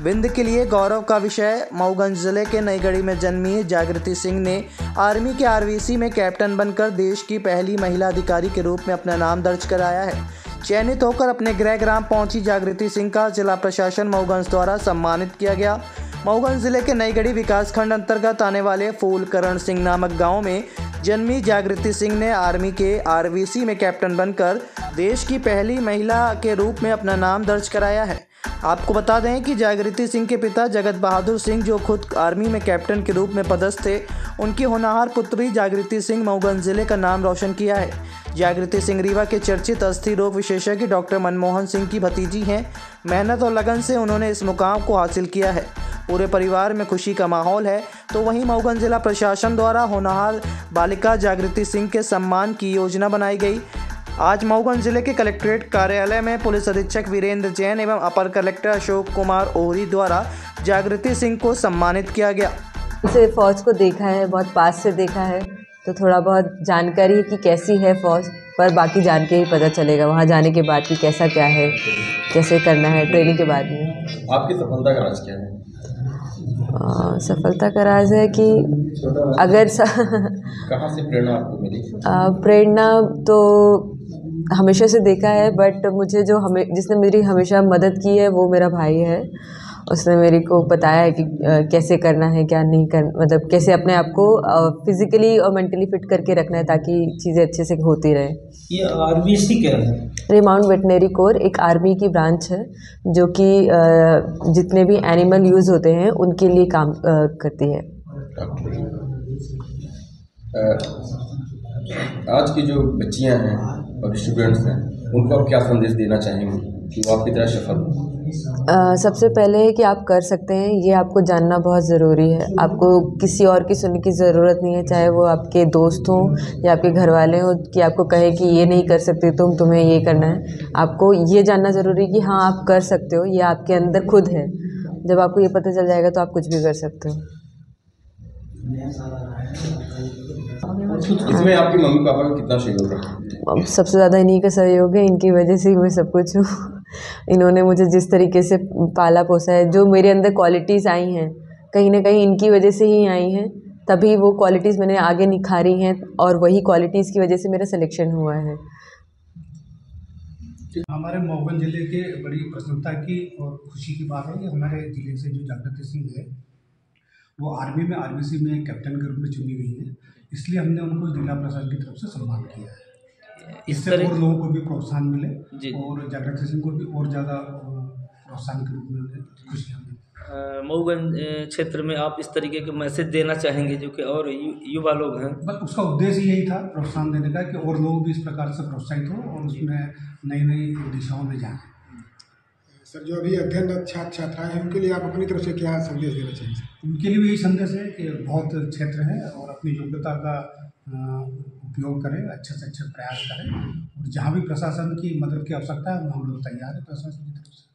विंध्य के लिए गौरव का विषय, मऊगंज ज़िले के नईगढ़ी में जन्मी जागृति सिंह ने आर्मी के आरवीसी में कैप्टन बनकर देश की पहली महिला अधिकारी के रूप में अपना नाम दर्ज कराया है। चयनित होकर अपने गृह ग्राम पहुँची जागृति सिंह का जिला प्रशासन मऊगंज द्वारा सम्मानित किया गया। मऊगंज ज़िले के नईगढ़ी विकासखंड अंतर्गत आने वाले फूलकरण सिंह नामक गाँव में जन्मी जागृति सिंह ने आर्मी के आरवीसी में कैप्टन बनकर देश की पहली महिला के रूप में अपना नाम दर्ज कराया है। आपको बता दें कि जागृति सिंह के पिता जगत बहादुर सिंह, जो खुद आर्मी में कैप्टन के रूप में पदस्थ थे, उनकी होनहार पुत्री जागृति सिंह मऊगंज ज़िले का नाम रोशन किया है। जागृति सिंह रीवा के चर्चित अस्थि रोग विशेषज्ञ डॉक्टर मनमोहन सिंह की भतीजी हैं। मेहनत और लगन से उन्होंने इस मुकाम को हासिल किया है। पूरे परिवार में खुशी का माहौल है। तो वहीं मऊगंज जिला प्रशासन द्वारा होनहार बालिका जागृति सिंह के सम्मान की योजना बनाई गई। आज मऊगंज ज़िले के कलेक्ट्रेट कार्यालय में पुलिस अधीक्षक वीरेंद्र जैन एवं अपर कलेक्टर अशोक कुमार ओहरी द्वारा जागृति सिंह को सम्मानित किया गया। से फ़ौज को देखा है बहुत पास से देखा है तो थोड़ा बहुत जानकारी है कि कैसी है फ़ौज पर बाकी जान के ही पता चलेगा वहाँ जाने के बाद कि कैसा क्या है कैसे करना है ट्रेनिंग के बाद में। आपकी सफलता का राज क्या है? आ, सफलता का राज है कि अगर स... कहाँ से प्रेरणा आपको मिली? प्रेरणा तो हमेशा से देखा है बट मुझे जो हमें जिसने मेरी हमेशा मदद की है वो मेरा भाई है। उसने मेरे को बताया है कि कैसे करना है क्या नहीं कर मतलब कैसे अपने आप को फिज़िकली और मेंटली फिट करके रखना है ताकि चीज़ें अच्छे से होती रहे। ये क्या है? रिमाउंट वेटनरी कोर एक आर्मी की ब्रांच है जो कि जितने भी एनिमल यूज़ होते हैं उनके लिए काम करती है। आज की जो बच्चियाँ हैं और स्टूडेंट्स हैं उनको आप क्या संदेश देना चाहेंगे कि वो आपकी तरह सफल हों? सबसे पहले है कि आप कर सकते हैं, ये आपको जानना बहुत ज़रूरी है। आपको किसी और की सुनने की ज़रूरत नहीं है, चाहे वो आपके दोस्त हों या आपके घर वाले हों, कि आपको कहे कि ये नहीं कर सकते, तुम तुम्हें ये करना है। आपको ये जानना ज़रूरी है कि हाँ आप कर सकते हो, ये आपके अंदर खुद है। जब आपको ये पता चल जाएगा तो आप कुछ भी कर सकते हो। इसमें आपके मम्मी पापा का कितना सहयोग रहा अब सबसे ज़्यादा इन्हीं का सहयोग है इनकी वजह से ही मैं सब कुछ हूँ। इन्होंने मुझे जिस तरीके से पाला पोसा है जो मेरे अंदर क्वालिटीज़ आई हैं कहीं ना कहीं इनकी वजह से ही आई हैं तभी वो क्वालिटीज़ मैंने आगे निखारी हैं और वही क्वालिटीज़ की वजह से मेरा सिलेक्शन हुआ है। हमारे मोहन ज़िले के बड़ी प्रसन्नता की और खुशी की बात है कि हमारे ज़िले से जो जागृति सिंह है वो आर्मी में आरबीसी में कैप्टन के रूप में चुनी गई है। इसलिए हमने उनको जिला प्रशासन की तरफ़ से सम्मान किया है। इससे और लोगों को भी प्रोत्साहन मिले। और जागृति सिंह को भी और ज़्यादा प्रोत्साहन के रूप में खुशियाँ मिली मऊगंज क्षेत्र में आप इस तरीके के मैसेज देना चाहेंगे जो कि और युवा लोग हैं? बस उसका उद्देश्य यही था प्रोत्साहन देने का कि और लोग भी इस प्रकार से प्रोत्साहित हो और उसमें नई नई दिशाओं में जाएँ। सर, जो अभी अध्ययन छात्र छात्राएँ हैं उनके लिए आप अपनी तरफ़ से क्या संदेश देना चाहिए सर उनके लिए भी यही संदेश है कि बहुत क्षेत्र है और अपनी योग्यता का उपयोग करें, अच्छे से अच्छे प्रयास करें। और जहाँ भी प्रशासन की मदद की आवश्यकता है, हम लोग तैयार हैं प्रशासन की तरफ़ से।